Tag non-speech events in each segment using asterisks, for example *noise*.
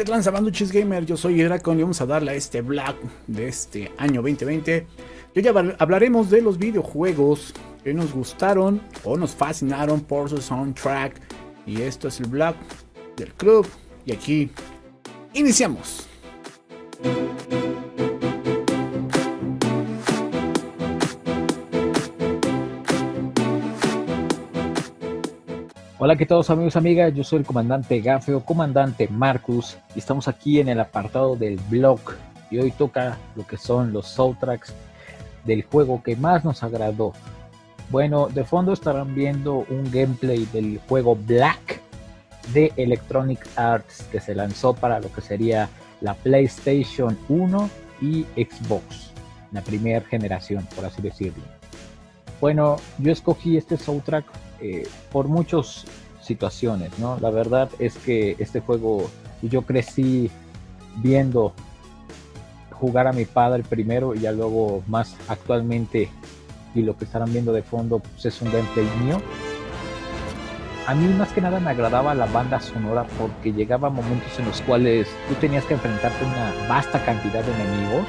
¿qué tranza Gamer? Yo soy Dracon y vamos a darle a este Black de este año 2020. Y ya hablaremos de los videojuegos que nos gustaron o nos fascinaron por su soundtrack. Y esto es el Black del club. Y aquí iniciamos. Hola, ¿qué todos amigos amigas? Yo soy el comandante Gafeo, comandante Marcus, y estamos aquí en el apartado del blog. Y hoy toca lo que son los soundtracks del juego que más nos agradó. Bueno, de fondo estarán viendo un gameplay del juego Black de Electronic Arts que se lanzó para lo que sería la PlayStation 1 y Xbox, la primera generación, por así decirlo. Bueno, yo escogí este soundtrack eh, por muchas situaciones, ¿no? La verdad es que este juego yo crecí viendo jugar a mi padre primero y ya luego más actualmente y lo que estarán viendo de fondo pues es un gameplay mío. A mí más que nada me agradaba la banda sonora porque llegaba momentos en los cuales tú tenías que enfrentarte a una vasta cantidad de enemigos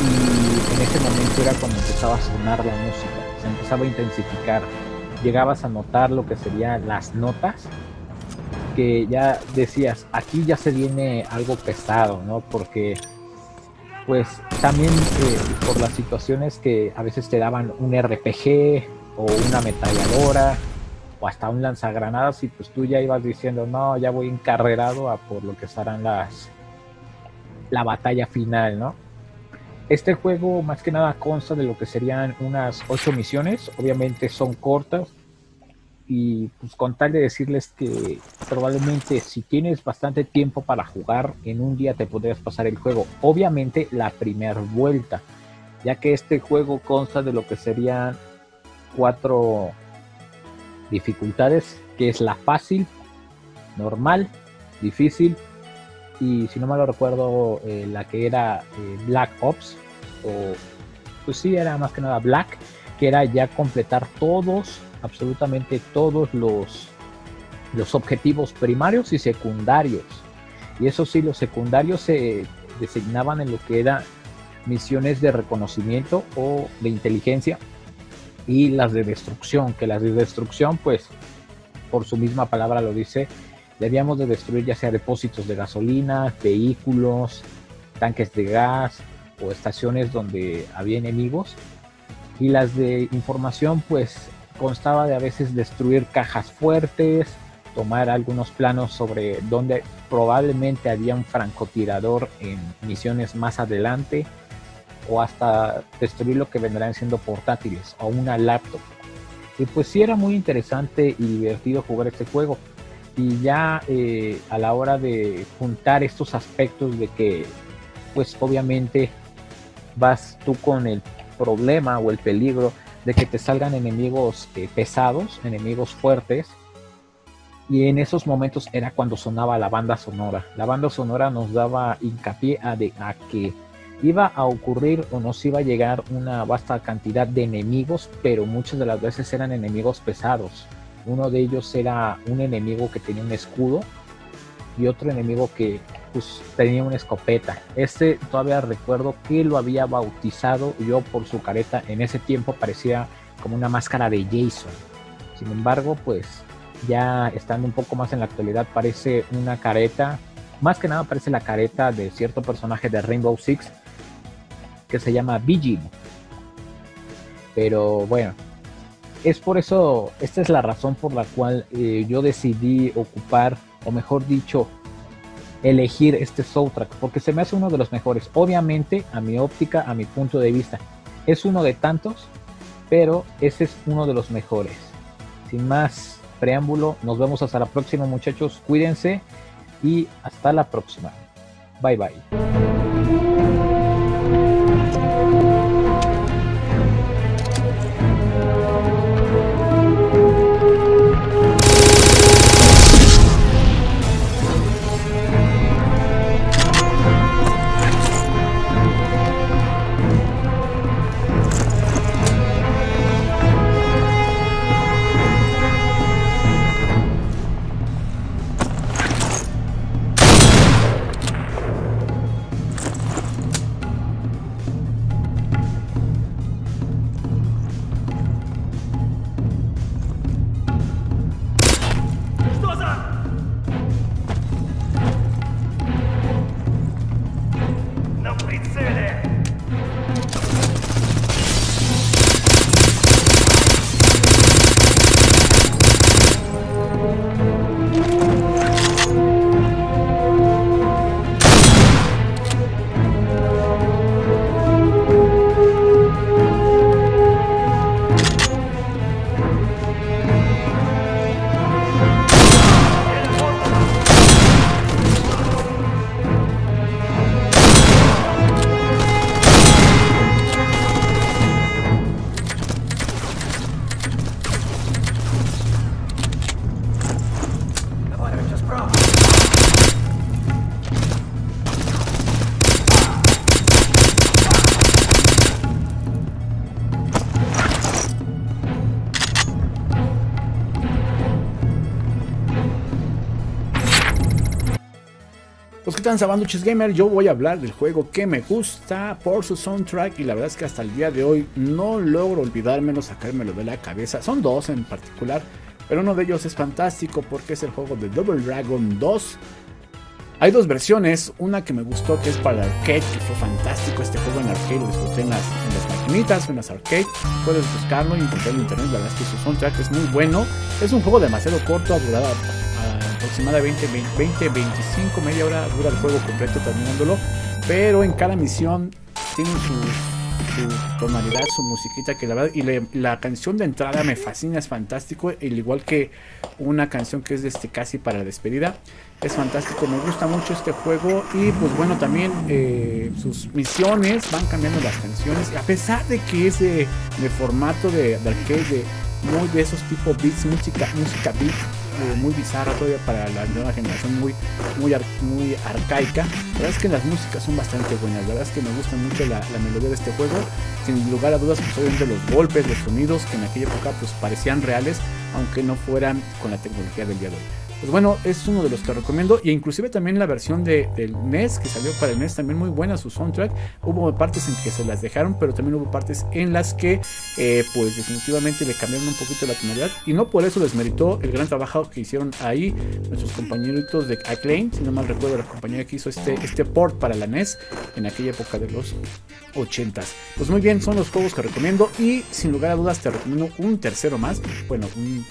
y en ese momento era cuando empezaba a sonar la música, se empezaba a intensificar llegabas a notar lo que serían las notas, que ya decías, aquí ya se viene algo pesado, ¿no? Porque pues también eh, por las situaciones que a veces te daban un RPG o una ametralladora o hasta un lanzagranadas y pues tú ya ibas diciendo, no, ya voy encarrerado a por lo que estarán las la batalla final, ¿no? Este juego más que nada consta de lo que serían unas ocho misiones, obviamente son cortas. Y pues con tal de decirles que probablemente si tienes bastante tiempo para jugar en un día te podrías pasar el juego, obviamente la primera vuelta, ya que este juego consta de lo que serían cuatro dificultades, que es la fácil, normal, difícil y si no me lo recuerdo, eh, la que era eh, Black Ops, o pues sí, era más que nada Black, que era ya completar todos, absolutamente todos los, los objetivos primarios y secundarios. Y eso sí, los secundarios se designaban en lo que era misiones de reconocimiento o de inteligencia y las de destrucción, que las de destrucción, pues, por su misma palabra lo dice, debíamos de destruir ya sea depósitos de gasolina, vehículos, tanques de gas o estaciones donde había enemigos. Y las de información pues constaba de a veces destruir cajas fuertes, tomar algunos planos sobre donde probablemente había un francotirador en misiones más adelante o hasta destruir lo que vendrán siendo portátiles o una laptop. Y pues sí era muy interesante y divertido jugar este juego y ya eh, a la hora de juntar estos aspectos de que pues obviamente vas tú con el problema o el peligro de que te salgan enemigos eh, pesados, enemigos fuertes. Y en esos momentos era cuando sonaba la banda sonora. La banda sonora nos daba hincapié a, de, a que iba a ocurrir o nos iba a llegar una vasta cantidad de enemigos, pero muchas de las veces eran enemigos pesados. Uno de ellos era un enemigo que tenía un escudo y otro enemigo que pues, tenía una escopeta. Este todavía recuerdo que lo había bautizado yo por su careta. En ese tiempo parecía como una máscara de Jason. Sin embargo, pues ya estando un poco más en la actualidad parece una careta. Más que nada parece la careta de cierto personaje de Rainbow Six que se llama Vigil. Pero bueno, es por eso, esta es la razón por la cual eh, yo decidí ocupar, o mejor dicho, elegir este soundtrack, porque se me hace uno de los mejores. Obviamente, a mi óptica, a mi punto de vista, es uno de tantos, pero ese es uno de los mejores. Sin más preámbulo, nos vemos hasta la próxima muchachos, cuídense y hasta la próxima. Bye bye. Están Sabanduches Gamer, yo voy a hablar del juego que me gusta por su soundtrack y la verdad es que hasta el día de hoy no logro olvidármelo, sacármelo de la cabeza. Son dos en particular, pero uno de ellos es fantástico porque es el juego de Double Dragon 2. Hay dos versiones, una que me gustó que es para arcade, que fue fantástico este juego en arcade, lo disfruté en las, maquinitas, en las arcade, puedes buscarlo y encontrarlo en internet, la verdad es que su soundtrack es muy bueno, es un juego demasiado corto, ha durado aproximadamente 20, 25, media hora dura el juego completo terminándolo, pero en cada misión tiene su, tonalidad, su musiquita que la verdad, y la canción de entrada me fascina, es fantástico, al igual que una canción que es de este casi para despedida, es fantástico, me gusta mucho este juego y pues bueno también eh, sus misiones van cambiando las canciones, a pesar de que es de, formato de, de arcade, de, muy de esos tipo beats, música, música beat eh, muy bizarra todavía para la nueva generación, muy, muy, muy arcaica. La verdad es que las músicas son bastante buenas, la verdad es que me gusta mucho la, melodía de este juego. Sin lugar a dudas, pues obviamente los golpes, los sonidos que en aquella época pues parecían reales, aunque no fueran con la tecnología del día de hoy. Pues bueno, es uno de los que recomiendo. Y inclusive también la versión de, del NES que salió para el NES también muy buena su soundtrack. Hubo partes en que se las dejaron, pero también hubo partes en las que eh, pues definitivamente le cambiaron un poquito la tonalidad. Y no por eso les meritó el gran trabajo que hicieron ahí nuestros compañeritos de Acclaim. Si no mal recuerdo la compañía que hizo este, este port para la NES en aquella época de los 80s. Pues muy bien, son los juegos que recomiendo. Y sin lugar a dudas te recomiendo un tercero más. Bueno, un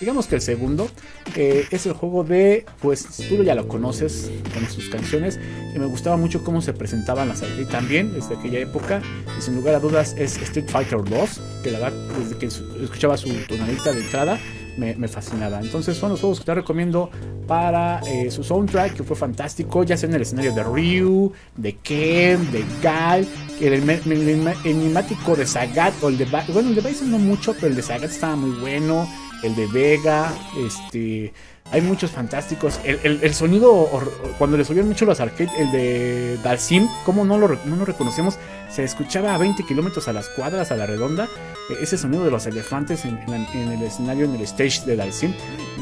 Digamos que el segundo es el juego de, pues tú ya lo conoces con sus canciones y me gustaba mucho cómo se presentaban las arcade también desde aquella época y sin lugar a dudas es Street Fighter 2, que la verdad desde que escuchaba su tonalidad de entrada me, fascinaba. Entonces son los juegos que te recomiendo para eh, su soundtrack, que fue fantástico, ya sea en el escenario de Ryu, de Ken, de Gal, el, enigmático de Sagat, o el de bueno, el de Bison no mucho, pero el de Sagat estaba muy bueno el de Vega, este, hay muchos fantásticos. El, sonido, cuando le subieron mucho los arcades, el de Dalsim, ¿cómo no lo, no reconocemos? Se escuchaba a 20 kilómetros a las cuadras, a la redonda, e, ese sonido de los elefantes en, el escenario, en el stage de Dalsim.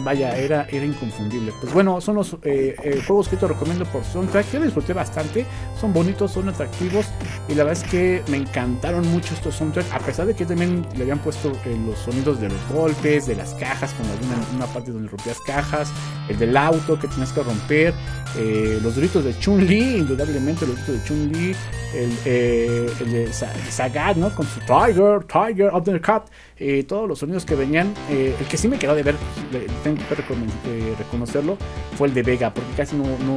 Vaya, era, era inconfundible. Pues bueno, son los eh, eh, juegos que te recomiendo por soundtrack. Yo disfruté bastante, son bonitos, son atractivos y la verdad es que me encantaron mucho estos soundtracks, a pesar de que también le habían puesto eh, los sonidos de los golpes, de las cajas, con alguna una parte donde rompías cajas el del auto que tienes que romper, eh, los gritos de Chun-Li, indudablemente los gritos de Chun-Li, el, eh, el, de Sagat, ¿no? Con su Tiger, Tiger of the Cut, eh, todos los sonidos que venían. el que sí me quedó de ver, tengo que reconocerlo, fue el de Vega, porque casi no, no,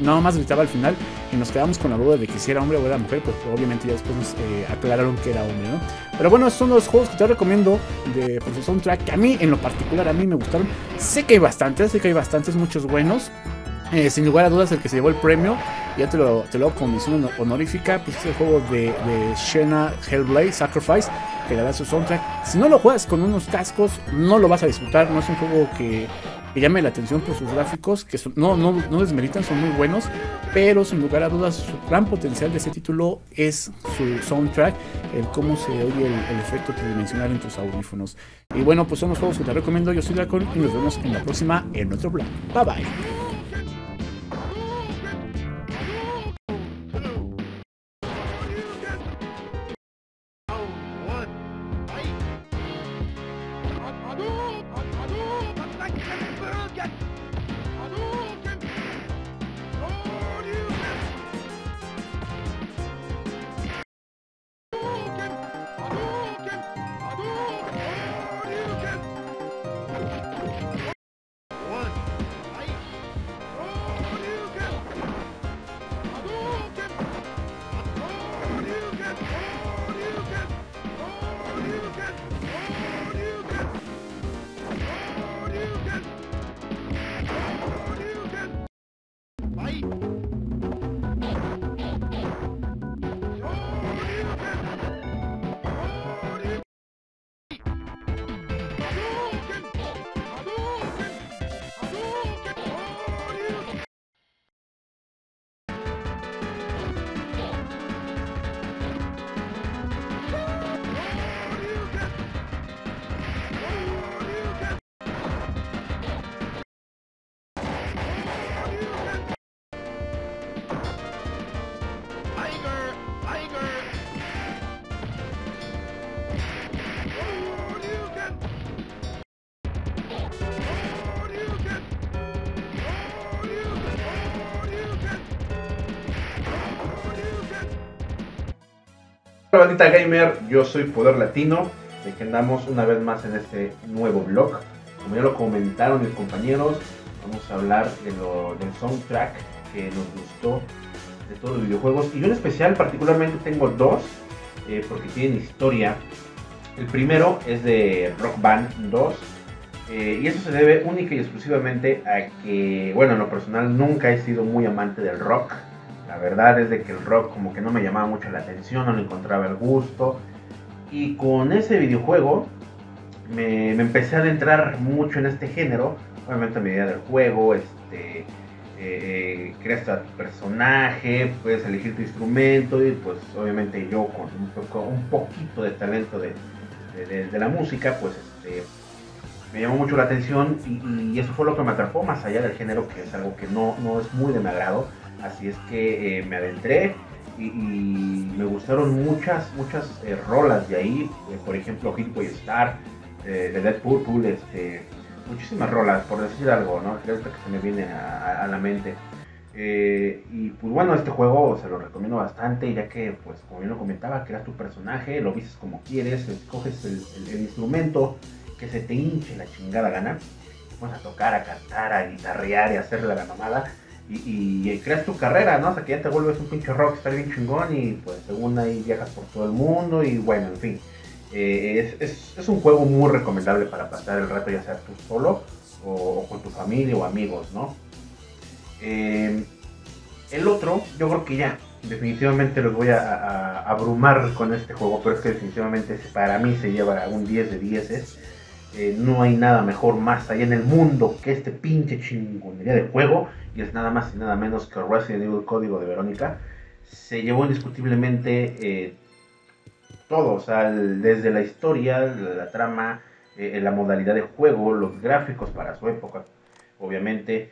nada más gritaba al final y nos quedamos con la duda de que si era hombre o era mujer, pues obviamente ya después nos aclararon que era hombre, ¿no? Pero bueno, son los juegos que te recomiendo de por su soundtrack, que a mí en lo particular a mí me gustaron. Sé que hay bastantes, sé que hay bastantes, muchos buenos. Eh, sin lugar a dudas, el que se llevó el premio, ya te lo, te lo comisión honorífica, pues es el juego de, de Shena Hellblade Sacrifice, que le da su soundtrack. Si no lo juegas con unos cascos, no lo vas a disfrutar. No es un juego que, llame la atención por sus gráficos, que no, no, no desmeritan, son muy buenos, pero sin lugar a dudas, su gran potencial de ese título es su soundtrack, el cómo se oye el, efecto tridimensional en tus audífonos. Y bueno, pues son los juegos que te recomiendo. Yo soy Dracon y nos vemos en la próxima en otro blog. Bye bye. Hola bandita gamer, yo soy Poder Latino, de que andamos una vez más en este nuevo blog. Como ya lo comentaron mis compañeros, vamos a hablar de lo, del soundtrack que nos gustó de todos los videojuegos. Y yo en especial particularmente tengo dos, eh, porque tienen historia. El primero es de Rock Band 2. eh, y eso se debe única y exclusivamente a que, bueno, en lo personal nunca he sido muy amante del rock. La verdad es de que el rock como que no me llamaba mucho la atención, no le encontraba el gusto. Y con ese videojuego me, me empecé a adentrar mucho en este género. Obviamente a medida del juego, este, eh, eh, creas tu personaje, puedes elegir tu instrumento y pues obviamente yo con un, poquito de talento de- de la música, pues este, me llamó mucho la atención y, y eso fue lo que me atrapó más allá del género que es algo que no, no es muy de mi agrado. Así es que eh, me adentré y, me gustaron muchas, muchas eh, rolas de ahí. Eh, por ejemplo, Hit Boy Star, de Dead Purple, este, muchísimas rolas, por decir algo, ¿no? Creo que se me viene a, la mente. Y pues bueno, este juego se lo recomiendo bastante, ya que, pues como bien lo comentaba, creas tu personaje, lo vistes como quieres, escoges el, instrumento que se te hinche la chingada gana, pones a tocar, a cantar, a guitarrear y a la mamada. Y, creas tu carrera, ¿no? Sea, que ya te vuelves un pinche rockstar bien chingón y pues según ahí viajas por todo el mundo y bueno, en fin. Eh, es, es- un juego muy recomendable para pasar el rato, ya sea tú solo o, con tu familia o amigos, ¿no? Eh, el otro, yo creo que ya, definitivamente los voy a, abrumar con este juego, pero es que definitivamente para mí se lleva un 10 de 10. Eh, no hay nada mejor más allá en el mundo que este pinche chingonería de juego. Y es nada más y nada menos que Resident Evil Código de Verónica. Se llevó indiscutiblemente eh, todo, o sea, desde la historia, la, la trama, eh, la modalidad de juego, los gráficos para su época, obviamente,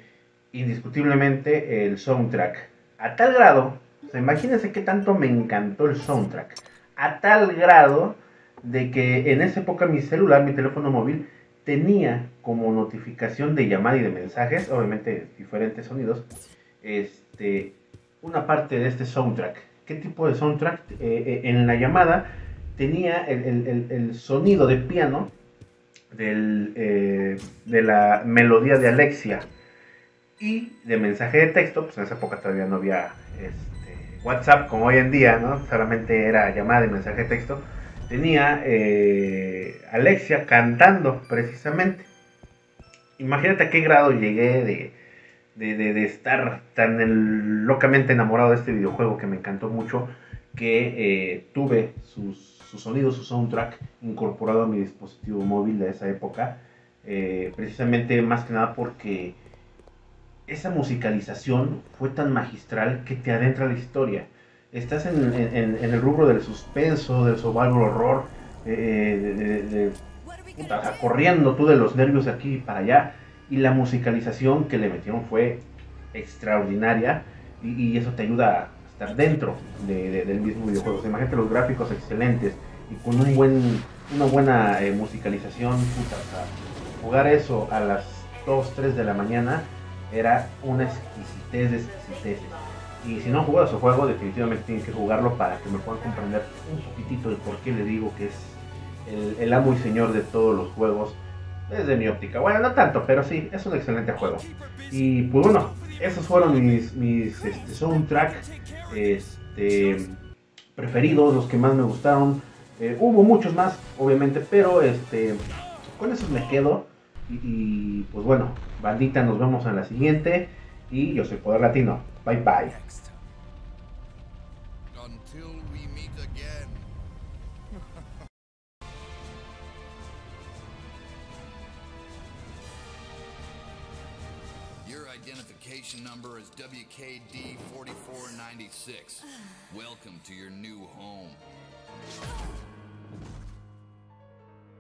indiscutiblemente el soundtrack. A tal grado, o sea, imagínense qué tanto me encantó el soundtrack. A tal grado de que en esa época mi celular, mi teléfono móvil, tenía como notificación de llamada y de mensajes, obviamente diferentes sonidos, este, una parte de este soundtrack. ¿Qué tipo de soundtrack? Eh, eh, en la llamada tenía el, el- el- sonido de piano del, eh, de la melodía de Alexia y de mensaje de texto, pues en esa época todavía no había este, WhatsApp como hoy en día, ¿no? Solamente era llamada y mensaje de texto. Tenía eh, Alexia cantando precisamente. Imagínate a qué grado llegué de, de, de- estar tan locamente enamorado de este videojuego que me encantó mucho que eh, tuve sus, su sonido, su soundtrack incorporado a mi dispositivo móvil de esa época. eh, precisamente más que nada porque esa musicalización fue tan magistral que te adentra la historia. Estás en, el rubro del suspenso, del survival horror, eh, sea, corriendo tú de los nervios de aquí para allá. Y la musicalización que le metieron fue extraordinaria y, eso te ayuda a estar dentro de- de- del mismo videojuego. Imagínate los gráficos excelentes y con un buen, una buena eh, musicalización. puta, o sea, jugar eso a las 2, 3 de la mañana era una exquisitez de exquisiteces. Y si no han jugado su juego, definitivamente tienen que jugarlo para que me puedan comprender un poquitito de por qué le digo que es el, el amo y señor de todos los juegos desde mi óptica. Bueno, no tanto, pero sí, es un excelente juego. Y pues bueno, esos fueron mis, mis este, soundtrack este, preferidos, los que más me gustaron. Eh, hubo muchos más, obviamente, pero este, con esos me quedo. Y, pues bueno, bandita, nos vemos en la siguiente. Y yo soy Poder Latino. Bye bye. Until we meet again. *laughs* Your identification number is WKD 4496. Welcome to your new home.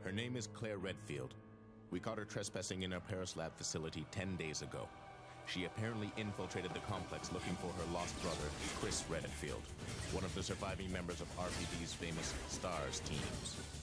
Her name is Claire Redfield. We caught her trespassing in our Paris lab facility 10 days ago. She apparently infiltrated the complex looking for her lost brother, Chris Redfield, one of the surviving members of RPD's famous STARS teams.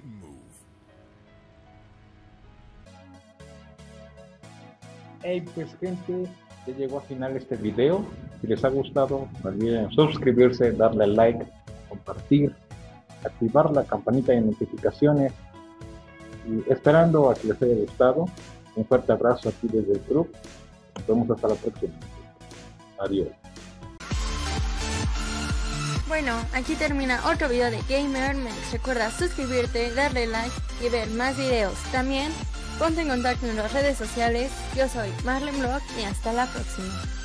Don't. Hey, pues gente, ya llegó a final este video. Si les ha gustado, no olviden suscribirse, darle like, compartir, activar la campanita de notificaciones y esperando a que les haya gustado. Un fuerte abrazo aquí desde el club. Nos vemos hasta la próxima. Adiós. Bueno, aquí termina otro video de Gamer. Recuerda suscribirte, darle like y ver más videos. También ponte en contacto en las redes sociales. Yo soy Marlene Block y hasta la próxima.